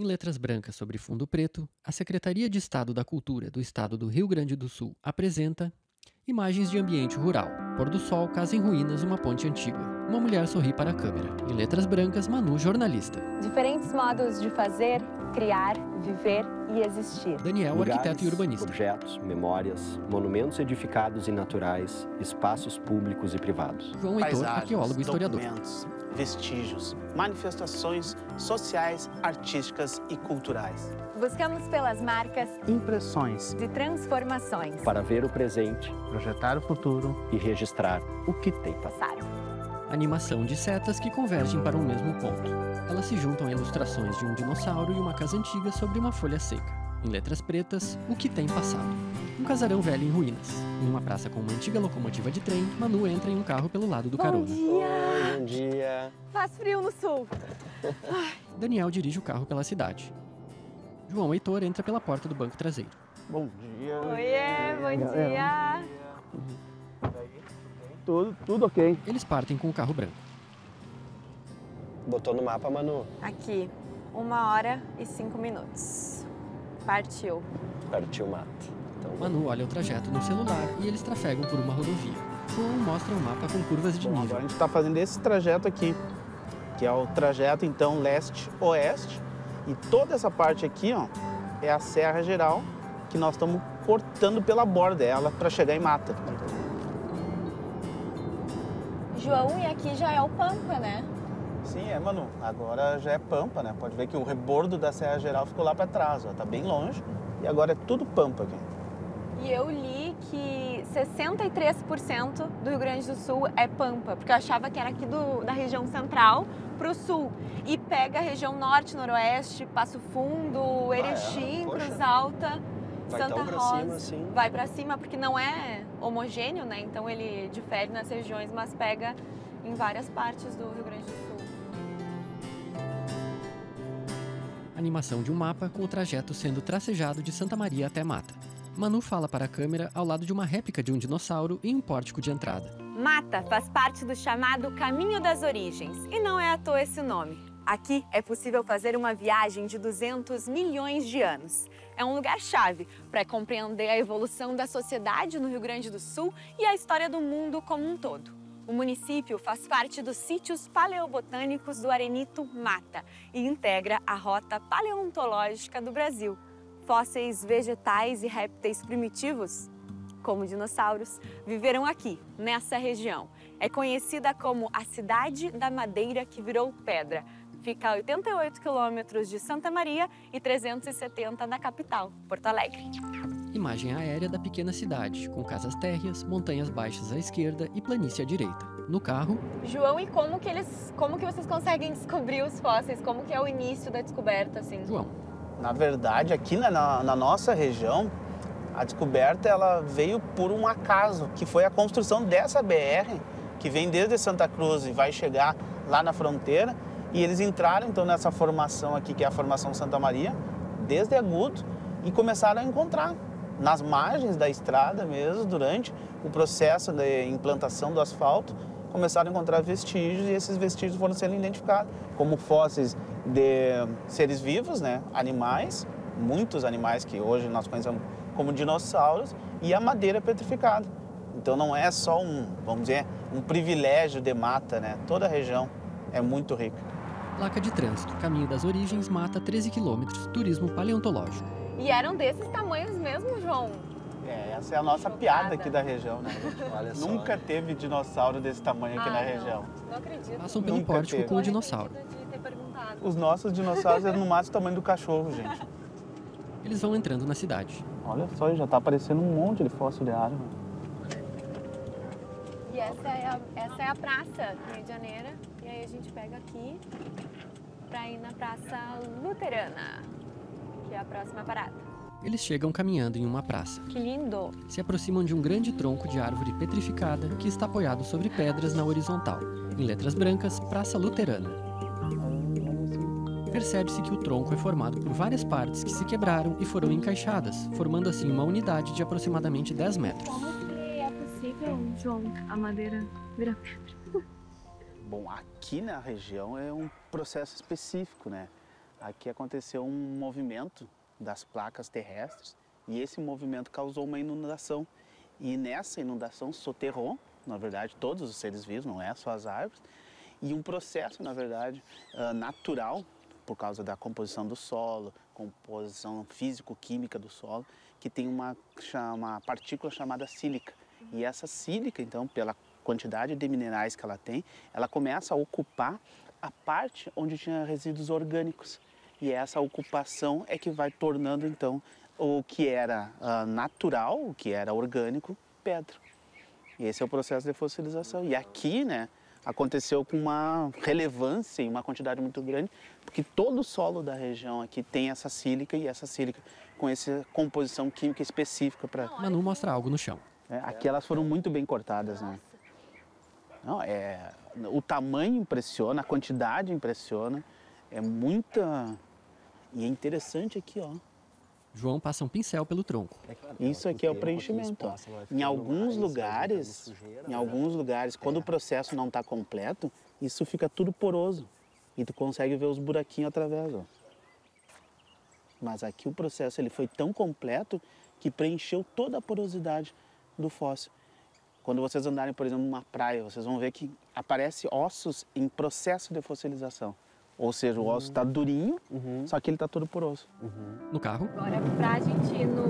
Em letras brancas sobre fundo preto, a Secretaria de Estado da Cultura do Estado do Rio Grande do Sul apresenta Imagens de ambiente rural. Pôr do sol, casa em ruínas, uma ponte antiga. Uma mulher sorri para a câmera. Em letras brancas, Manu, jornalista. Diferentes modos de fazer, criar, viver e existir. Daniel, Lugares, arquiteto e urbanista. Objetos, memórias, monumentos edificados e naturais, espaços públicos e privados. João Heitor, Paisagens, arqueólogo e historiador. documentos, vestígios, manifestações sociais, artísticas e culturais. Buscamos pelas marcas Impressões, de transformações. Para ver o presente projetar o futuro. e registrar o que tem passado. Animação de setas que convergem para um mesmo ponto. Elas se juntam a ilustrações de um dinossauro e uma casa antiga sobre uma folha seca. Em letras pretas, o que tem passado. Um casarão velho em ruínas. Em uma praça com uma antiga locomotiva de trem, Manu entra em um carro pelo lado do Bom carona. dia! Bom dia. Faz frio no sul. Daniel dirige o carro pela cidade. João Heitor entra pela porta do banco traseiro. Bom dia. Oiê, bom dia! Tudo, tudo ok. Eles partem com o carro branco. Botou no mapa, Manu. Aqui, uma hora e cinco minutos. Partiu. Partiu o mato. Então, Manu olha o trajeto no celular e eles trafegam por uma rodovia. João mostra um mapa com curvas de Bom, agora nível. a gente está fazendo esse trajeto aqui, que é o trajeto então leste-oeste. E toda essa parte aqui, ó, é a Serra Geral, que nós estamos cortando pela borda dela para chegar em mata. João, e aqui já é o Pampa, né? Sim, é, Manu. Agora já é pampa, né? Pode ver que o rebordo da Serra Geral ficou lá para trás, ó. Tá bem longe. E agora é tudo pampa aqui. E eu li que 63% do Rio Grande do Sul é Pampa, porque eu achava que era aqui do, da região central para o sul. E pega a região norte, noroeste, Passo Fundo, Erechim, poxa. Cruz Alta, Vai Santa tão pra Rosa. cima, assim. Vai para cima porque não é homogêneo, né? Então ele difere nas regiões, mas pega em várias partes do Rio Grande do Sul. Animação de um mapa com o trajeto sendo tracejado de Santa Maria até Mata. Manu fala para a câmera ao lado de uma réplica de um dinossauro em um pórtico de entrada. Mata faz parte do chamado Caminho das Origens e não é à toa esse nome. Aqui é possível fazer uma viagem de 200 milhões de anos. É um lugar-chave para compreender a evolução da sociedade no Rio Grande do Sul e a história do mundo como um todo. O município faz parte dos sítios paleobotânicos do Arenito Mata e integra a Rota Paleontológica do Brasil. Fósseis vegetais e répteis primitivos como dinossauros, viveram aqui, nessa região. É conhecida como a Cidade da Madeira que virou pedra. Fica a 88 quilômetros de Santa Maria e 370 da capital, Porto Alegre. Imagem aérea da pequena cidade, com casas térreas, montanhas baixas à esquerda e planície à direita. No carro, João, e como que eles, como que vocês conseguem descobrir os fósseis? Como que é o início da descoberta, assim? João. Na verdade, aqui na, na- na nossa região, a descoberta ela veio por um acaso, que foi a construção dessa BR, que vem desde Santa Cruz e vai chegar lá na fronteira. E eles entraram então nessa formação aqui, que é a formação Santa Maria, desde Agudo, e começaram a encontrar nas margens da estrada mesmo, durante o processo de implantação do asfalto, começaram a encontrar vestígios e esses vestígios foram sendo identificados como fósseis de seres vivos, né, animais, muitos animais que hoje nós conhecemos como dinossauros e a madeira petrificada. Então não é só um, vamos dizer, um privilégio de mata, né? Toda a região é muito rica. Placa de trânsito, caminho das origens, mata 13 quilômetros, turismo paleontológico. E eram desses tamanhos mesmo, João? É, essa é a nossa piada aqui da região, né? Olha só. Nunca teve dinossauro desse tamanho aqui Ah, na não. região. Não acredito. Passam pelo Nunca pórtico teve. com o dinossauro. De. Os nossos dinossauros eram no máximo o tamanho do cachorro, gente. Eles vão entrando na cidade. Olha só, já tá aparecendo um monte de fóssil de árvore. E essa é a, essa é a praça medianeira. E aí a gente pega aqui pra ir na Praça Luterana, que é a próxima parada. Eles chegam caminhando em uma praça. Que lindo! Se aproximam de um grande tronco de árvore petrificada que está apoiado sobre pedras na horizontal. Em letras brancas, Praça Luterana. Percebe-se que o tronco é formado por várias partes que se quebraram e foram encaixadas, formando assim uma unidade de aproximadamente 10 metros. Como que é possível, João, a madeira virar Bom, aqui na região é um processo específico, né? aqui aconteceu um movimento das placas terrestres e esse movimento causou uma inundação. E nessa inundação soterrou, na verdade, todos os seres vivos, não é só as árvores, e um processo, na verdade, uh, natural, por causa da composição do solo, composição físico-química do solo, que tem uma, uma partícula chamada sílica. E essa sílica, então, pela quantidade de minerais que ela tem, ela começa a ocupar a parte onde tinha resíduos orgânicos. E essa ocupação é que vai tornando, então, o que era uh, natural, o que era orgânico, pedra. E esse é o processo de fossilização. E aqui, né, aconteceu com uma relevância e uma quantidade muito grande, porque todo o solo da região aqui tem essa sílica e essa sílica com essa composição química específica para. Manu mostra algo no chão. É, aqui elas foram muito bem cortadas, né? Não, é, o tamanho impressiona, a quantidade impressiona, é muita e é interessante aqui, ó. João passa um pincel pelo tronco. É Isso aqui é o preenchimento. Em alguns lugares, em alguns lugares, quando o processo não está completo, isso fica tudo poroso e tu consegue ver os buraquinhos através. Ó. Mas aqui o processo ele foi tão completo que preencheu toda a porosidade do fóssil. Quando vocês andarem, por exemplo, numa praia, vocês vão ver que aparece ossos em processo de fossilização. Ou seja, o osso está durinho, uhum. só que ele está todo poroso. Uhum. No carro? Agora, para a gente ir no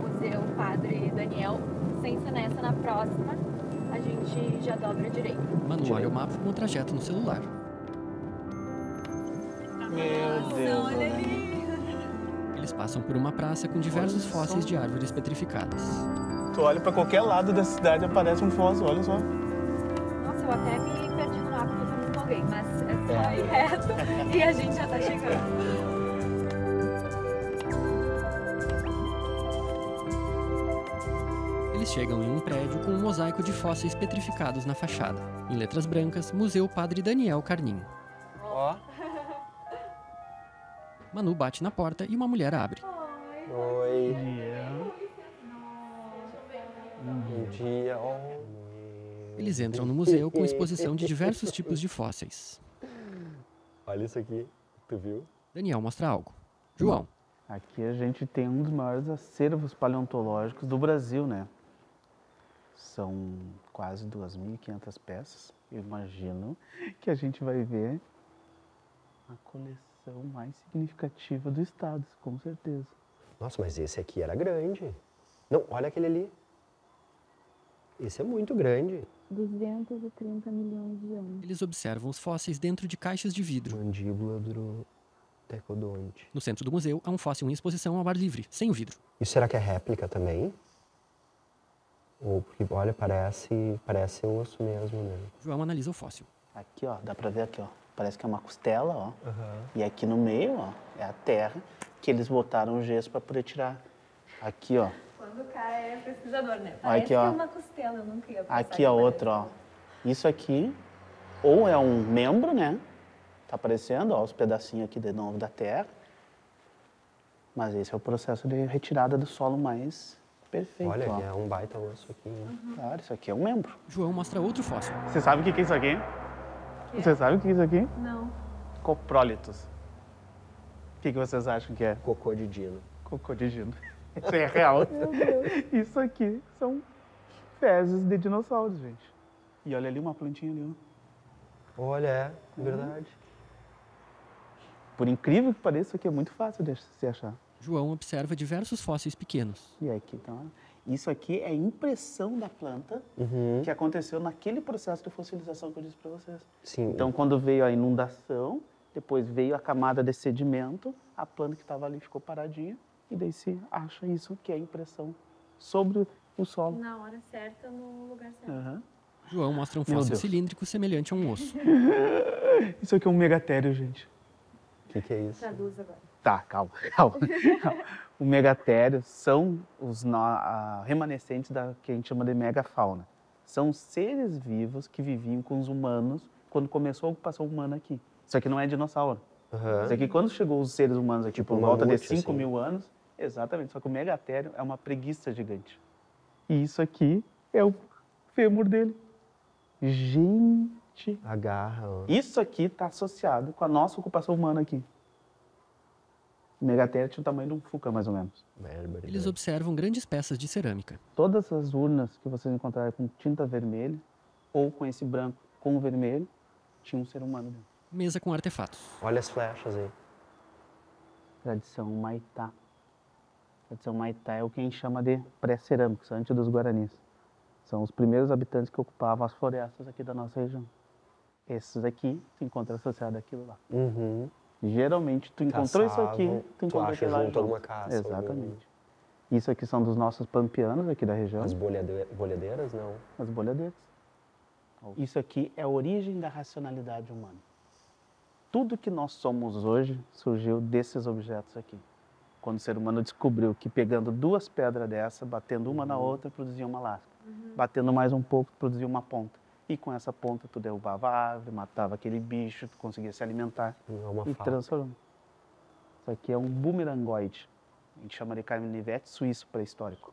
Museu Padre Daniel, sem ser nessa, na próxima, a gente já dobra direito. Manu olha o mapa com o trajeto no celular. Meu Deus, olha ali. Eles passam por uma praça com diversos fósseis de árvores petrificadas. Tu olha para qualquer lado da cidade aparece um fóssil, olha só. Nossa, eu até me perdi no mapa porque eu me empolguei, mas só ir reto e a gente já está chegando. Eles chegam em um prédio com um mosaico de fósseis petrificados na fachada. Em letras brancas, Museu Padre Daniel Carninho. Ó. Manu bate na porta e uma mulher abre. Oi. Bom dia. Eles entram no museu com exposição de diversos tipos de fósseis. Olha isso aqui, tu viu? Daniel mostra algo. João. Aqui a gente tem um dos maiores acervos paleontológicos do Brasil, né? São quase 2.500 peças. Eu imagino que a gente vai ver a coleção mais significativa do estado, com certeza. Nossa, mas esse aqui era grande. Não, olha aquele ali. Esse é muito grande. 230 milhões de anos. Eles observam os fósseis dentro de caixas de vidro. Mandíbula do tecodonte. No centro do museu há um fóssil em exposição ao ar livre, sem o vidro. E será que é réplica também? Ou porque, olha, parece, parece um osso mesmo, né? João analisa o fóssil. Aqui, ó, dá pra ver aqui, ó. Parece que é uma costela, ó. Uhum. E aqui no meio, ó, é a terra que eles botaram o gesso para poder tirar. Aqui, ó. Quando o cara é pesquisador, né? Parece aqui, ó. que é uma costela, eu nunca ia Aqui, ó, outro, ó. Isso aqui, ou é um membro, né? Tá aparecendo, ó, os pedacinhos aqui de novo da terra. Mas esse é o processo de retirada do solo mais perfeito. Olha, ó. é um baita osso aqui. Né? Uhum. Claro, isso aqui é um membro. João mostra outro fóssil. Você sabe o que é isso aqui? Que Você sabe o que é isso aqui? Não. Coprólitos. O que, que vocês acham que é? Cocô de dino. Cocô de dino. Isso é real. Isso aqui são fezes de dinossauros, gente. E olha ali uma plantinha ali, ó. Olha, é verdade. Por incrível que pareça, isso aqui é muito fácil de se achar. João observa diversos fósseis pequenos. E aqui então, isso aqui é impressão da planta uhum. que aconteceu naquele processo de fossilização que eu disse para vocês. Sim. Então, quando veio a inundação, depois veio a camada de sedimento, a planta que estava ali ficou paradinha e daí se acha isso que é impressão sobre o solo. Na hora certa, no lugar certo. Uhum. João mostra um fóssil cilíndrico semelhante a um osso. isso aqui é um megatério, gente. O que, que, é isso? Traduz agora. Tá, calma, calma. calma. O megatério são os no, remanescentes da que a gente chama de megafauna. São seres vivos que viviam com os humanos quando começou a ocupação humana aqui. Isso aqui não é dinossauro. Uhum. Isso aqui, quando chegou os seres humanos aqui tipo por volta de 5 assim. mil anos, exatamente, só que o megatério é uma preguiça gigante. E isso aqui é o fêmur dele. Gente! A garra. Ó. Isso aqui está associado com a nossa ocupação humana aqui. Megatéria tinha o tamanho de um Fuca, mais ou menos. Eles observam grandes peças de cerâmica. Todas as urnas que vocês encontrarem com tinta vermelha ou com esse branco com o vermelho, tinha um ser humano dentro. Mesa com artefatos. Olha as flechas aí. Tradição Maitá. Tradição Maitá é o que a gente chama de pré-cerâmicos, antes dos Guaranis. São os primeiros habitantes que ocupavam as florestas aqui da nossa região. Esses aqui se encontra associado àquilo lá. Uhum. Geralmente, tu encontrou isso aqui, tu tu encontra acha aquilo lá junto alguma caça, algum- Exatamente. Isso aqui são dos nossos pampeanos aqui da região, As bolhade- bolhadeiras, não. as bolhadeiras. Isso aqui é a origem da racionalidade humana. Tudo que nós somos hoje surgiu desses objetos aqui. Quando o ser humano descobriu que pegando duas pedras dessa, batendo uma na outra, produzia uma lasca. Batendo mais um pouco, produzia uma ponta. E com essa ponta, tu derrubava a árvore, matava aquele bicho, tu conseguia se alimentar é uma e faca. transformando. Isso aqui é um bumerangoide. A gente chama de canivete suíço pré-histórico.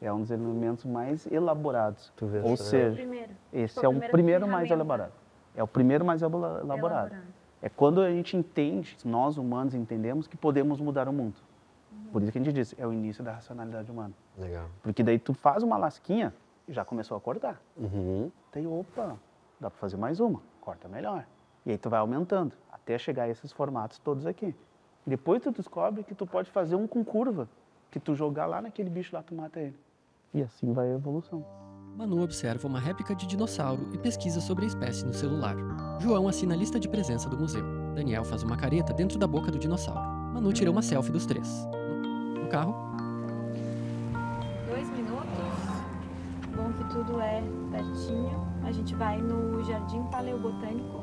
É um dos elementos mais elaborados. Tu vê Ou seja, Primeiro. esse Tipo, a é o primeiro mais elaborado. É o primeiro mais elabora- elaborado. É quando a gente entende, nós humanos entendemos que podemos mudar o mundo. Por isso que a gente diz, é o início da racionalidade humana. Legal. Porque daí tu faz uma lasquinha e já começou a cortar. Uhum. Daí, opa, dá para fazer mais uma, corta melhor. E aí tu vai aumentando, até chegar a esses formatos todos aqui. Depois tu descobre que tu pode fazer um com curva, que tu jogar lá naquele bicho lá, tu mata ele. E assim vai a evolução. Manu observa uma réplica de dinossauro e pesquisa sobre a espécie no celular. João assina a lista de presença do museu. Daniel faz uma careta dentro da boca do dinossauro. Manu tira uma selfie dos três. No, carro, Dois minutos. Bom que tudo é pertinho. A gente vai no Jardim Paleobotânico,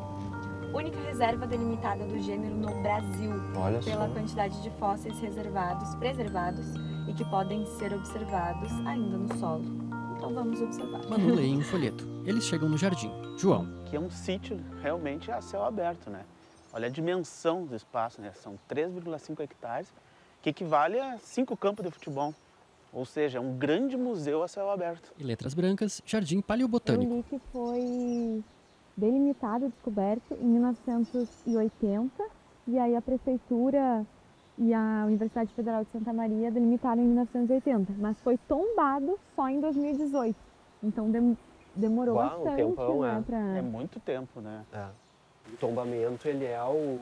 única reserva delimitada do gênero no Brasil, Olha pela só. quantidade de fósseis reservados, preservados e que podem ser observados ainda no solo. Então vamos observar. Manu lê em um folheto. Eles chegam no jardim. João, Que é um sítio realmente a céu aberto, né? Olha a dimensão do espaço, né? São 3,5 hectares, que equivale a cinco campos de futebol. Ou seja, é um grande museu a céu aberto. em letras brancas, Jardim Eu Paleobotânico. li que foi delimitado, descoberto em 1980 e aí a prefeitura e a Universidade Federal de Santa Maria delimitaram em 1980, mas foi tombado só em 2018. Então dem- demorou Uau, um bastante, tempão, né, é. pra... É muito tempo, né? É. O tombamento, ele é o,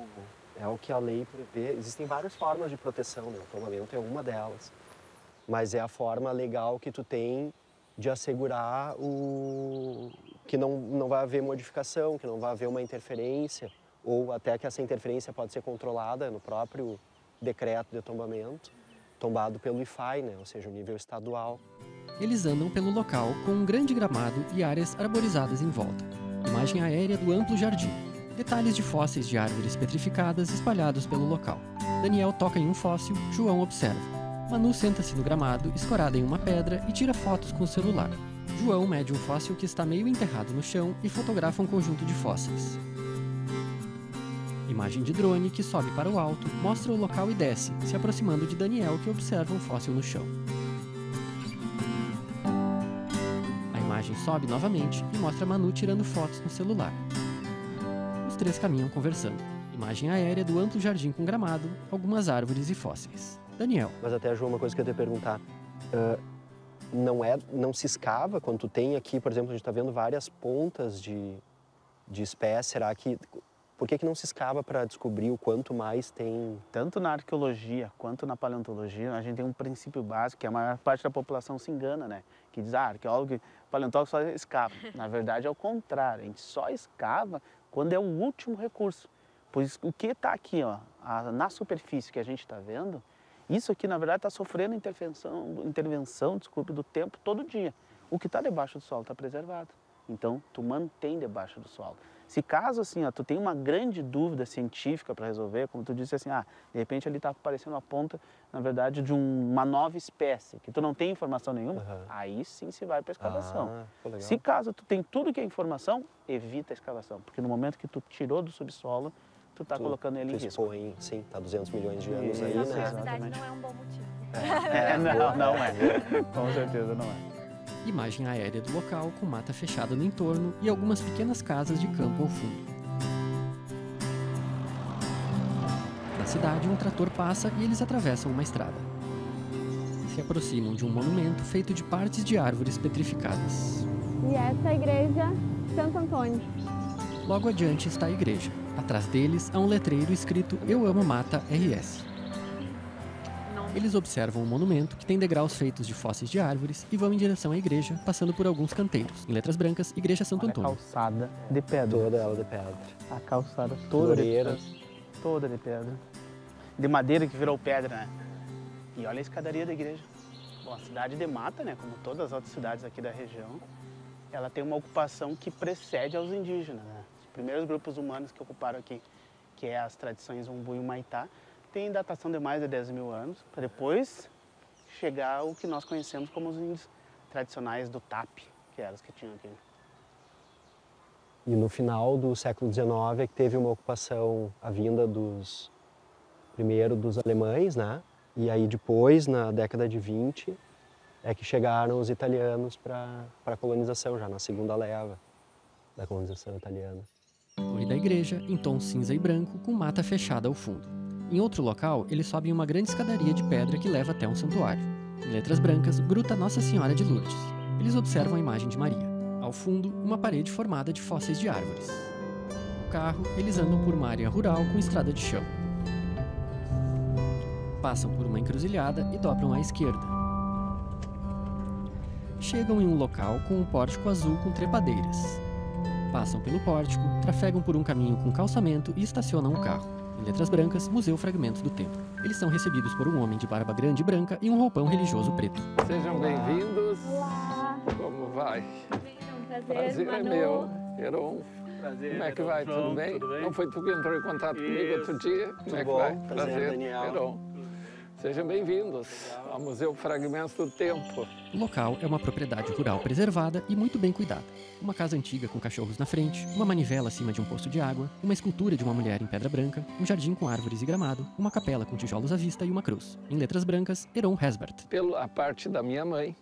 é o que a lei prevê. Existem várias formas de proteção, né? O tombamento é uma delas. Mas é a forma legal que tu tem de assegurar o que não, não vai haver modificação, que não vai haver uma interferência, ou até que essa interferência pode ser controlada no próprio decreto de tombamento, tombado pelo IFAI, né? ou seja, o nível estadual. Eles andam pelo local com um grande gramado e áreas arborizadas em volta. Imagem aérea do amplo jardim. Detalhes de fósseis de árvores petrificadas espalhados pelo local. Daniel toca em um fóssil, João observa. Manu senta-se no gramado, escorada em uma pedra e tira fotos com o celular. João mede um fóssil que está meio enterrado no chão e fotografa um conjunto de fósseis. Imagem de drone que sobe para o alto, mostra o local e desce, se aproximando de Daniel que observa um fóssil no chão. A imagem sobe novamente e mostra Manu tirando fotos no celular. Os três caminham conversando. Imagem aérea do amplo jardim com gramado, algumas árvores e fósseis. Daniel, Mas até, João, uma coisa que eu ia perguntar. ah, não, é, não se escava quando tu tem aqui, por exemplo, a gente está vendo várias pontas de, de espécie. Será que... Por que, que não se escava para descobrir o quanto mais tem... Tanto na arqueologia quanto na paleontologia, a gente tem um princípio básico que a maior parte da população se engana, né? Que diz, ah, arqueólogo, paleontólogo só escava. Na verdade, é o contrário. A gente só escava quando é o último recurso. Pois o que está aqui, ó, a- na superfície que a gente está vendo, isso aqui, na verdade, está sofrendo intervenção, intervenção desculpe, do tempo todo dia. O que está debaixo do solo está preservado. Então, tu mantém debaixo do solo. Se caso assim, ó, tu tem uma grande dúvida científica para resolver, como tu disse assim, ah, de repente ali está aparecendo a ponta, na verdade, de um- uma nova espécie, que tu não tem informação nenhuma, Aham. aí sim se vai para a escavação. Ah. Se caso tu tem tudo que é informação, evita a escavação, porque no momento que tu tirou do subsolo, tu está Tu- colocando ele em risco. expõe, sim, tá 200 milhões de anos Isso, aí, né? Exatamente. não é um bom motivo. É, não, não é. Com certeza não é. Imagem aérea do local com mata fechada no entorno e algumas pequenas casas de campo ao fundo. Das cidade, um trator passa e eles atravessam uma estrada. Se aproximam de um monumento feito de partes de árvores petrificadas. E essa é a igreja Santo Antônio. Logo adiante está a igreja. Atrás deles há um letreiro escrito Eu Amo Mata RS. Eles observam o monumento, que tem degraus feitos de fósseis de árvores, e vão em direção à igreja, passando por alguns canteiros. Em letras brancas, Igreja Santo Olha a Antônio. calçada de pedra. Toda ela de pedra. A calçada toda de pedra. Toda de pedra. De madeira que virou pedra, né? E olha a escadaria da igreja. Bom, a cidade de Mata, né, como todas as outras cidades aqui da região, ela tem uma ocupação que precede aos indígenas, né? Os primeiros grupos humanos que ocuparam aqui, que é as tradições Umbu e Humaitá, tem datação de mais de 10 mil anos, para depois chegar ao que nós conhecemos como os índios tradicionais do TAP, que eram os que tinham aqui. E no final do século XIX é que teve uma ocupação, a vinda dos, primeiro dos alemães, né? E aí depois, na década de 20, é que chegaram os italianos para a colonização, já na segunda leva da colonização italiana. Torre da igreja, em tom cinza e branco, com mata fechada ao fundo. Em outro local, eles sobem uma grande escadaria de pedra que leva até um santuário. Em letras brancas, gruta Nossa Senhora de Lourdes. Eles observam a imagem de Maria. Ao fundo, uma parede formada de fósseis de árvores. No carro, eles andam por uma área rural com estrada de chão. Passam por uma encruzilhada e dobram à esquerda. Chegam em um local com um pórtico azul com trepadeiras. Passam pelo pórtico, trafegam por um caminho com calçamento e estacionam o carro. Em letras brancas, Museu Fragmentos do Templo. Eles são recebidos por um homem de barba grande e branca e um roupão religioso preto. Sejam bem-vindos. Olá, Como vai? é um prazer, Prazer é Manu. meu. Heron, Prazer, como é que vai? Tudo bem? Não foi tu que entrou em contato comigo outro dia? Como é que bom. vai? Prazer, Daniel. Heron. Sejam bem-vindos ao Museu Fragmentos do Tempo. O local é uma propriedade rural preservada e muito bem cuidada. Uma casa antiga com cachorros na frente, uma manivela acima de um poço de água, uma escultura de uma mulher em pedra branca, um jardim com árvores e gramado, uma capela com tijolos à vista e uma cruz. Em letras brancas, Heron Hesbert. Pela parte da minha mãe,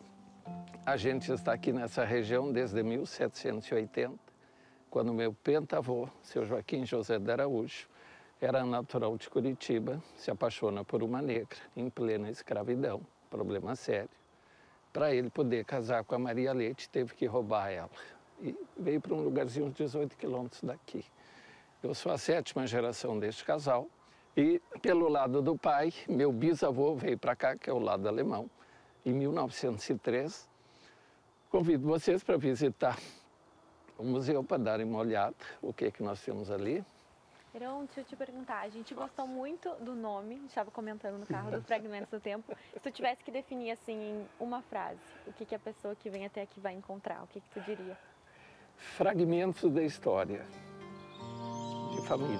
a gente está aqui nessa região desde 1780, quando meu pentavô, seu Joaquim José de Araújo, era natural de Curitiba, se apaixona por uma negra em plena escravidão, problema sério. Para ele poder casar com a Maria Leite, teve que roubar ela. E veio para um lugarzinho uns 18 quilômetros daqui. Eu sou a sétima geração deste casal. E pelo lado do pai, meu bisavô veio para cá, que é o lado alemão, em 1903. Convido vocês para visitar o museu para darem uma olhada, o que é que nós temos ali. Heron, deixa eu te perguntar, a gente gostou muito do nome, a gente estava comentando no carro, dos Fragmentos do Tempo. Se tu tivesse que definir assim em uma frase, o que, que a pessoa que vem até aqui vai encontrar, o que, que tu diria? Fragmentos da história de família.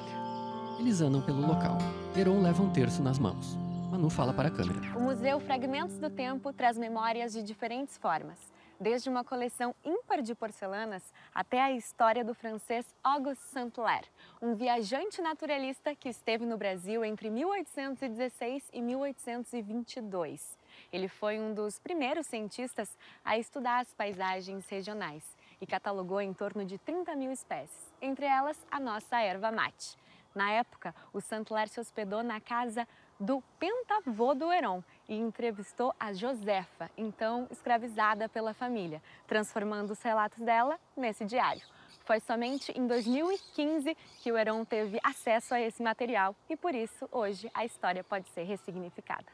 Eles andam pelo local. Heron leva um terço nas mãos. Manu fala para a câmera. O Museu Fragmentos do Tempo traz memórias de diferentes formas, desde uma coleção ímpar de porcelanas até a história do francês Auguste Saint-Hilaire, um viajante naturalista que esteve no Brasil entre 1816 e 1822. Ele foi um dos primeiros cientistas a estudar as paisagens regionais e catalogou em torno de 30 mil espécies, entre elas a nossa erva mate. Na época, o Saint-Hilaire se hospedou na casa do pentavô do Heron e entrevistou a Josefa, então escravizada pela família, transformando os relatos dela nesse diário. Foi somente em 2015 que o Heron teve acesso a esse material e por isso hoje a história pode ser ressignificada.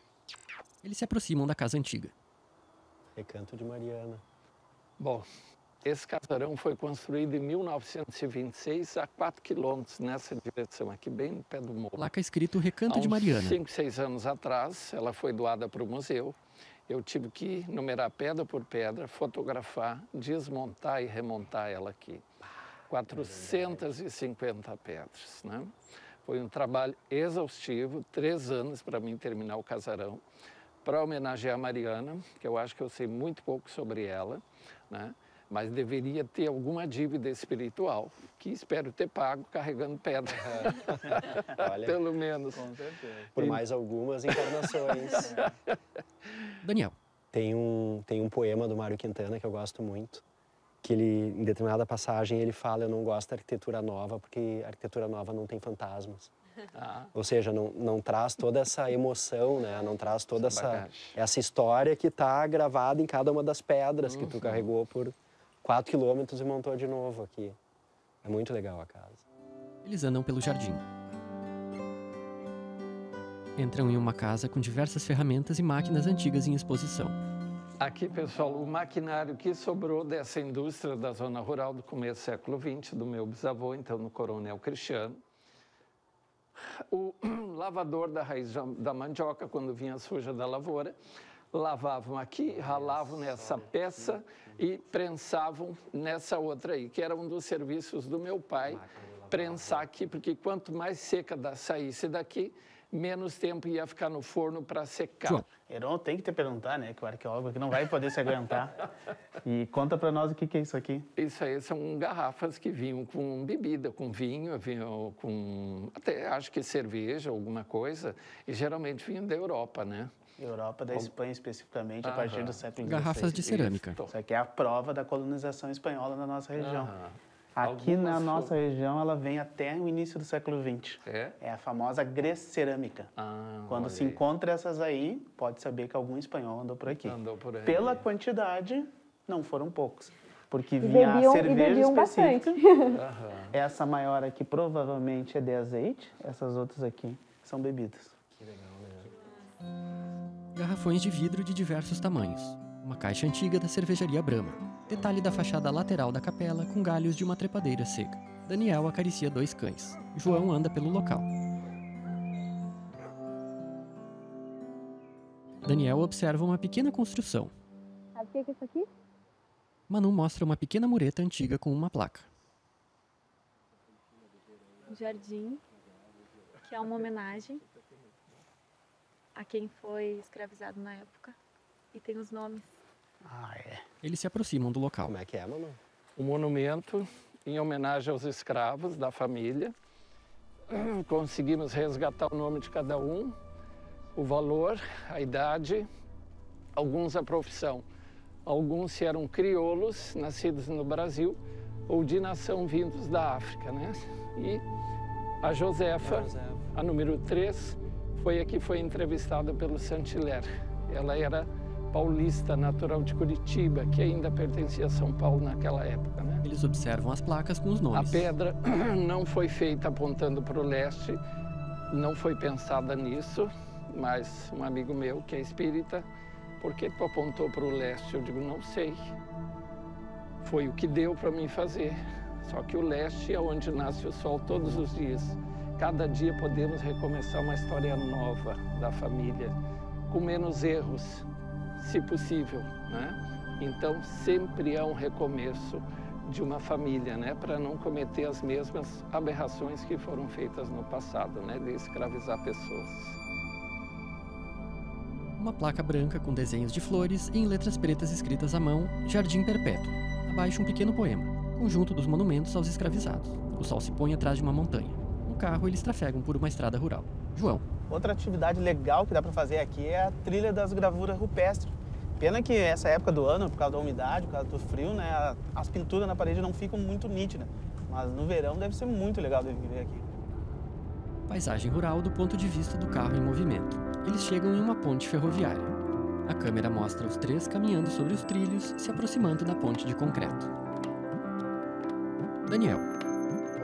Eles se aproximam da casa antiga. Recanto de Mariana. Bom, esse casarão foi construído em 1926 a 4 quilômetros nessa direção aqui, bem no pé do morro. Placa escrito Recanto Há de Mariana. 5, 6 anos atrás, ela foi doada para o museu. Eu tive que numerar pedra por pedra, fotografar, desmontar e remontar ela aqui. 450 pedras, né? Foi um trabalho exaustivo, três anos para mim terminar o casarão, para homenagear a Mariana, que eu acho que eu sei muito pouco sobre ela, né? Mas deveria ter alguma dívida espiritual, que espero ter pago carregando pedra, Olha, pelo menos. Com certeza. por mais algumas encarnações. Daniel. Tem um, tem um poema do Mário Quintana que eu gosto muito, que ele, em determinada passagem, ele fala: Eu não gosto da arquitetura nova porque a arquitetura nova não tem fantasmas. Ah, Ou seja, não, não traz toda essa emoção, né? Não traz toda Essa essa, essa história que está gravada em cada uma das pedras que tu carregou por 4 quilômetros e montou de novo aqui. É muito legal a casa. Eles andam pelo jardim. Entram em uma casa com diversas ferramentas e máquinas antigas em exposição. Aqui, pessoal, o maquinário que sobrou dessa indústria da zona rural do começo do século XX, do meu bisavô, então no Coronel Cristiano. O lavador da raiz da- da mandioca, quando vinha suja da lavoura, lavavam aqui, ralavam nessa peça e prensavam nessa outra aí, que era um dos serviços do meu pai, prensar aqui, porque quanto mais seca da, saísse daqui, menos tempo ia ficar no forno para secar. Heron tem que te perguntar, né? Que o arqueólogo aqui não vai poder se aguentar. E conta pra nós o que, que é isso aqui. Isso aí são garrafas que vinham com bebida, com vinho, vinham com até acho que cerveja, alguma coisa, e geralmente vinham da Europa, né? Europa, da Espanha especificamente, a partir Aham. do século XVI. Garrafas de cerâmica. Isso. Isso aqui é a prova da colonização espanhola na nossa região. Aham. Aqui na Algumas nossa foram- região, ela vem até o início do século XX. É? É a famosa grecerâmica. Ah, Quando se aí. encontra essas aí, pode saber que algum espanhol andou por aqui. Andou por aí. Pela quantidade, não foram poucos. Porque vinha a bebiam, e cerveja específica. Aham. Essa maior aqui provavelmente é de azeite. Essas outras aqui são bebidas. Garrafões de vidro de diversos tamanhos. Uma caixa antiga da cervejaria Brahma. Detalhe da fachada lateral da capela com galhos de uma trepadeira seca. Daniel acaricia dois cães. João anda pelo local. Daniel observa uma pequena construção. Sabe o que é isso aqui? Manu mostra uma pequena mureta antiga com uma placa. Um jardim, que é uma homenagem a quem foi escravizado na época. E tem os nomes. Ah, é. Eles se aproximam do local. Como é que é, Manu? um monumento em homenagem aos escravos da família. Conseguimos resgatar o nome de cada um, o valor, a idade, alguns a profissão. Alguns se eram crioulos, nascidos no Brasil, ou de nação vindos da África, né? E a Josefa, a número 3, foi a que foi entrevistada pelo Saint-Hilaire. Ela era paulista, natural de Curitiba, que ainda pertencia a São Paulo naquela época, né? Eles observam as placas com os A nomes. pedra não foi feita apontando para o leste, não foi pensada nisso, mas um amigo meu que é espírita, por que tu apontou para o leste? Eu digo, não sei. Foi o que deu para mim fazer. Só que o leste é onde nasce o sol todos os dias. Cada dia podemos recomeçar uma história nova da família, com menos erros, se possível, né? Então sempre há um recomeço de uma família, né, para não cometer as mesmas aberrações que foram feitas no passado, né, de escravizar pessoas. Uma placa branca com desenhos de flores e em letras pretas escritas à mão Jardim Perpétuo. Abaixo um pequeno poema, conjunto dos monumentos aos escravizados. O sol se põe atrás de uma montanha. No carro, eles trafegam por uma estrada rural. João, Outra atividade legal que dá para fazer aqui é a trilha das gravuras rupestres. Pena que essa época do ano, por causa da umidade, por causa do frio, né, as pinturas na parede não ficam muito nítidas. Mas no verão deve ser muito legal de viver aqui. paisagem rural do ponto de vista do carro em movimento. Eles chegam em uma ponte ferroviária. A câmera mostra os três caminhando sobre os trilhos, se aproximando da ponte de concreto. Daniel,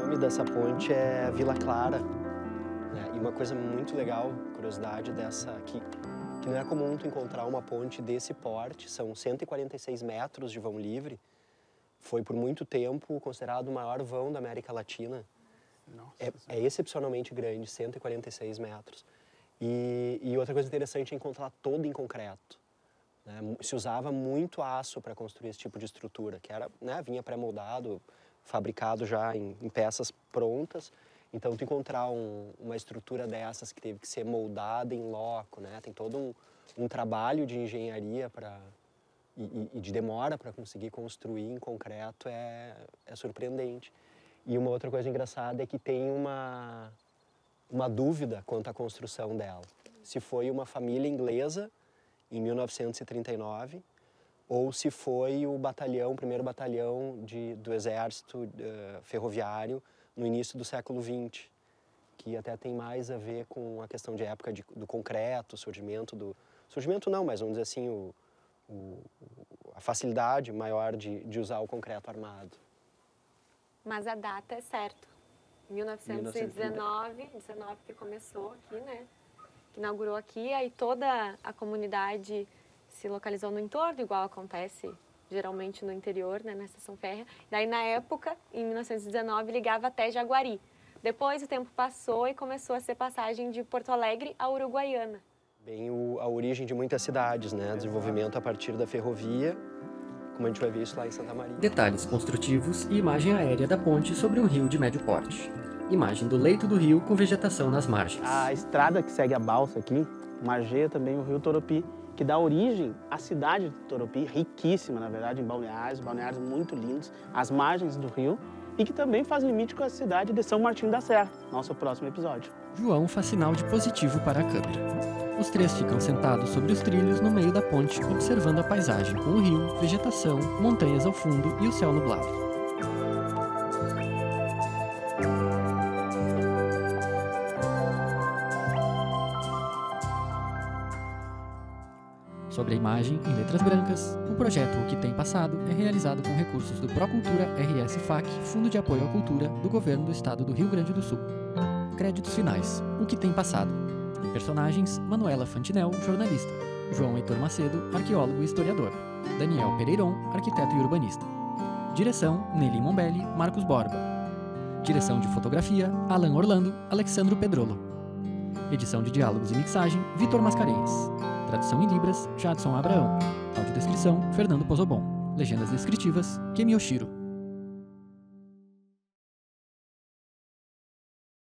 nome dessa ponte é Vila Clara. né? E uma coisa muito legal, curiosidade dessa aqui, que não é comum tu encontrar uma ponte desse porte, são 146 metros de vão livre. Foi por muito tempo considerado o maior vão da América Latina. Nossa É, é excepcionalmente grande, 146 metros. E, e outra coisa interessante é encontrar todo em concreto. né? Se usava muito aço para construir esse tipo de estrutura, que era, né, vinha pré-moldado, fabricado já em, em peças prontas. Então, tu encontrar um- uma estrutura dessas que teve que ser moldada em loco, né? Tem todo um, um trabalho de engenharia para e, e- de demora para conseguir construir em concreto é, é surpreendente. E uma outra coisa engraçada é que tem uma, uma dúvida quanto à construção dela. Se foi uma família inglesa em 1939 ou se foi o batalhão, o primeiro batalhão de, do exército eh, ferroviário no início do século XX. que até tem mais a ver com a questão de época de, do concreto, surgimento do... Surgimento não, mas vamos dizer assim, o, o, a facilidade maior de, de usar o concreto armado. Mas a data é certo. 1919, 19 que começou aqui, né? Que inaugurou aqui, aí toda a comunidade se localizou no entorno, igual acontece geralmente no interior, né, na estação férrea. Daí, na época, em 1919, ligava até Jaguari. Depois o tempo passou e começou a ser passagem de Porto Alegre a Uruguaiana. Bem o, a origem de muitas cidades, né? Desenvolvimento a partir da ferrovia, como a gente vai ver isso lá em Santa Maria. Detalhes construtivos e imagem aérea da ponte sobre um rio de médio porte. Imagem do leito do rio com vegetação nas margens. A estrada que segue a balsa aqui margeia também o rio Toropi, que dá origem à cidade de Toropi, riquíssima, na verdade, em balneários, balneários muito lindos, às margens do rio, e que também faz limite com a cidade de São Martinho da Serra, nosso próximo episódio. João faz sinal de positivo para a câmera. Os três ficam sentados sobre os trilhos no meio da ponte, observando a paisagem com o rio, vegetação, montanhas ao fundo e o céu nublado. Sobre a imagem, em letras brancas, o projeto O Que Tem Passado é realizado com recursos do Procultura RS FAC, Fundo de Apoio à Cultura do Governo do Estado do Rio Grande do Sul. Créditos finais: O Que Tem Passado. Personagens: Manuela Fantinel, jornalista. João Heitor Macedo, arqueólogo e historiador. Daniel Pereiron, arquiteto e urbanista. Direção: Nelly Mombelli, Marcos Borba. Direção de fotografia: Alan Orlando, Alexandro Pedrolo. Edição de diálogos e mixagem: Vitor Mascarenhas. Tradução em Libras, Jadson Abraão. Audiodescrição, Fernando Pozobon. Legendas descritivas, Kemi Oshiro.